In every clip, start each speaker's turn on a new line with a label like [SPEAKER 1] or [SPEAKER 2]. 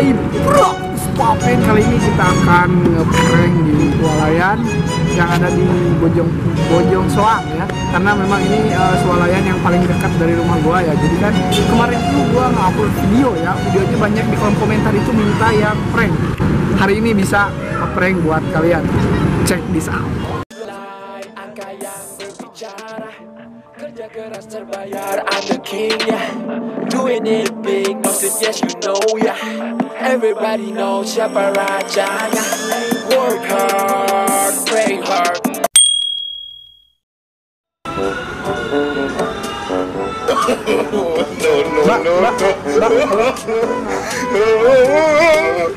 [SPEAKER 1] Yay bro. Stopin kali ini kita akan ngeprank di Swalayan yang ada di Bojong Bojong Soang ya. Karena memang ini uh, Swalayan yang paling dekat dari rumah gua ya. Jadi kan kemarin tuh gua ngupload video ya. Videonya banyak di kolom komentar itu minta yang prank. Hari ini bisa prank buat kalian.
[SPEAKER 2] Angka yang berbicara Kerja keras terbayar I'm the king yeah doing it big, nothing, yes, you know, yeah. Everybody knows Shabarajana. Work hard, pray hard.
[SPEAKER 1] no, no, no, no, no, no, no.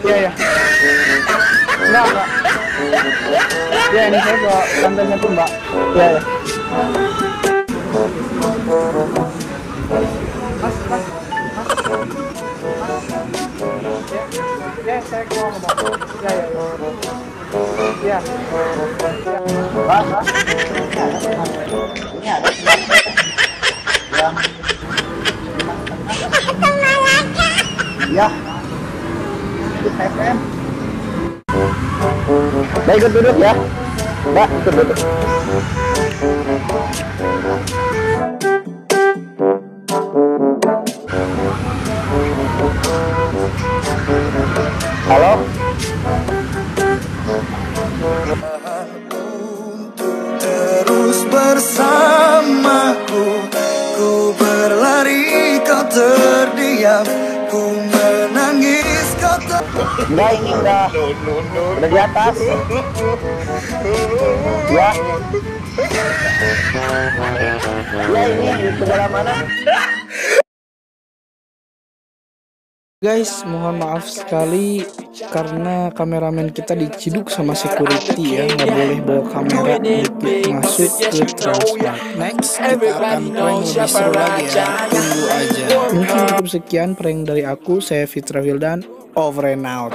[SPEAKER 1] Yeah, yeah. No, no. Yeah, ini saya bawa santannya pun, Mbak. Yeah. ya. Ya, saya. Ya, ya, ya. Ya. Ya. Mbak ikut duduk ya. Mbak ikut duduk.
[SPEAKER 3] Terus bersamaku Ku berlari kau terdiam Ku menangis kau
[SPEAKER 1] ini udah udah atas. Ya. Ya ini di sebelah mana? Guys, mohon maaf sekali karena kameramen kita diciduk sama security ya, nggak boleh bawa kamera untuk masuk ke Transmart. Next, kita akan prank lebih seru lagi ya, tunggu aja. Mungkin cukup sekian prank dari aku, saya Fitra Wildan, over and out.